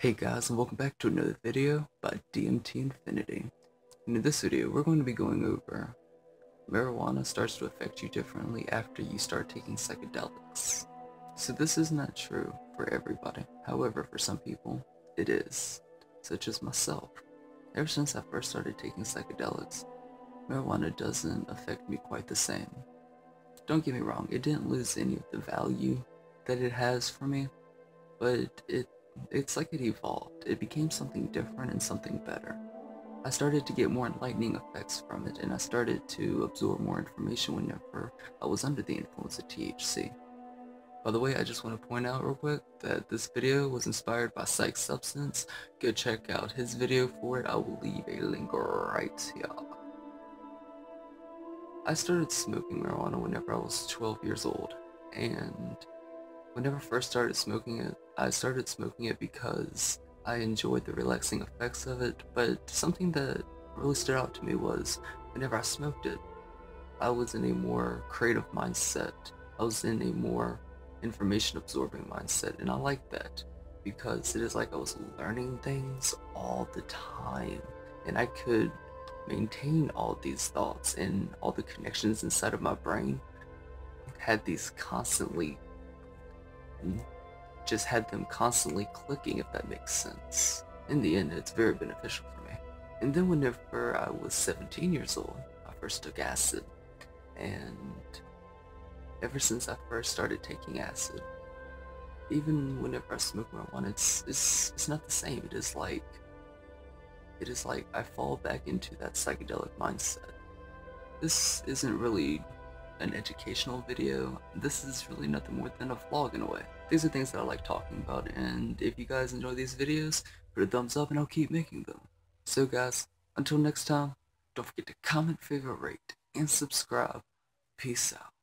Hey guys and welcome back to another video by DMT Infinity. And in this video we're going to be going over marijuana starts to affect you differently after you start taking psychedelics. So this is not true for everybody, however for some people it is, such as myself. Ever since I first started taking psychedelics, marijuana doesn't affect me quite the same. Don't get me wrong, it didn't lose any of the value that it has for me, but it it's like it evolved. It became something different and something better. I started to get more enlightening effects from it, and I started to absorb more information whenever I was under the influence of THC. By the way, I just want to point out real quick that this video was inspired by PsychedSubstance. Go check out his video for it. I will leave a link right here. I started smoking marijuana whenever I was 12 years old, and whenever I first started smoking it, I started smoking it because I enjoyed the relaxing effects of it, but something that really stood out to me was whenever I smoked it, I was in a more creative mindset. I was in a more information absorbing mindset, and I like that because it is like I was learning things all the time, and I could maintain all these thoughts and all the connections inside of my brain had these constantly Mm-hmm. just had them constantly clicking, if that makes sense. In the end, it's very beneficial for me. And then whenever I was 17 years old, I first took acid. And ever since I first started taking acid, even whenever I smoke marijuana, it's, it's, it's not the same. It is like, it is like I fall back into that psychedelic mindset. This isn't really an educational video. This is really nothing more than a vlog in a way. These are things that I like talking about, and if you guys enjoy these videos, put a thumbs up and I'll keep making them. So guys, until next time, don't forget to comment, favorite, rate, and subscribe. Peace out.